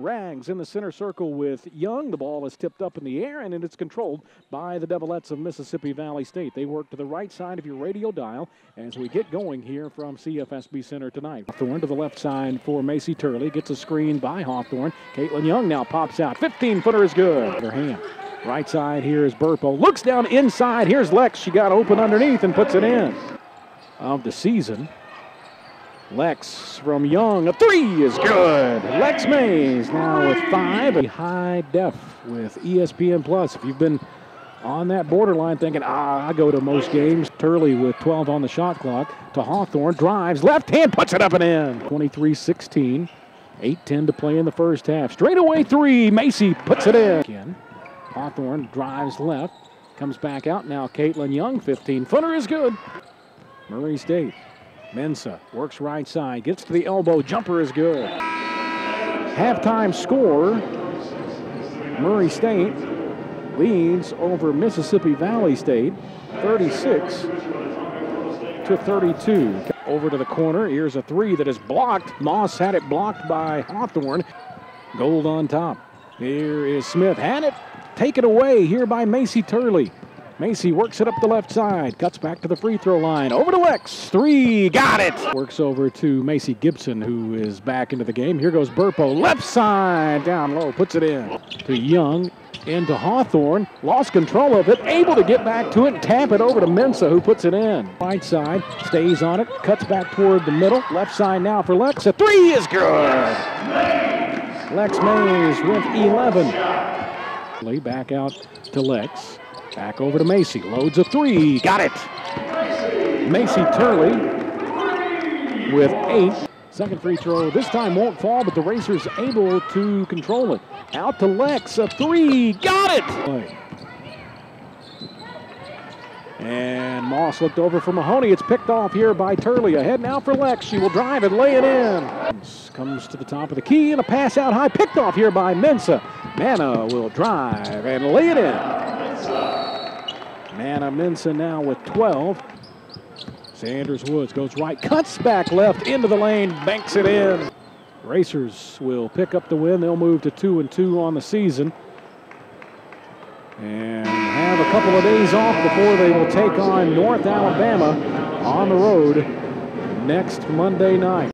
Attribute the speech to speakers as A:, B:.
A: Rags in the center circle with Young. The ball is tipped up in the air and it's controlled by the Devilettes of Mississippi Valley State. They work to the right side of your radio dial as we get going here from CFSB Center tonight. Hawthorne to the left side for Macy Turley. Gets a screen by Hawthorne. Katelyn Young now pops out. 15 footer is good. Her hand. Right side here is Burpo. Looks down inside. Here's Lex. She got open underneath and puts it in. Of the season. Lex from Young. A three is good. Lex Mays now with five. High def with ESPN Plus. If you've been on that borderline thinking, ah, I go to most games. Turley with 12 on the shot clock to Hawthorne. Drives left hand, puts it up and in. 23 16. 8 10 to play in the first half. Straight away three. Macy puts it in. Again. Hawthorne drives left. Comes back out now. Katelyn Young, 15 footer is good. Murray State Mensa works right side, gets to the elbow, jumper is good. Halftime score Murray State leads over Mississippi Valley State 36 to 32. Over to the corner, here's a three that is blocked. Moss had it blocked by Hawthorne. Gold on top. Here is Smith, had it taken away here by Macy Turley. Macy works it up the left side, cuts back to the free throw line. Over to Lex. Three. Got it. Works over to Macy Gibson, who is back into the game. Here goes Burpo. Left side. Down low. Puts it in. To Young. Into Hawthorne. Lost control of it. Able to get back to it and tap it over to Mensa, who puts it in. Right side. Stays on it. Cuts back toward the middle. Left side now for Lex. A three is good. Lex Mays with 11. Lay back out to Lex. Back over to Macy. Loads a three. Got it. Macy Turley with eight. Second free throw this time won't fall, but the Racers able to control it. Out to Lex. A three. Got it. And Moss looked over for Mahoney. It's picked off here by Turley. Ahead now for Lex. She will drive and lay it in. Comes to the top of the key and a pass out high. Picked off here by Mensa. Mana will drive and lay it in. Anna Mensa now with 12. Sanders Woods goes right, cuts back left into the lane, banks it in. Racers will pick up the win. They'll move to 2 and 2 on the season. And have a couple of days off before they will take on North Alabama on the road next Monday night.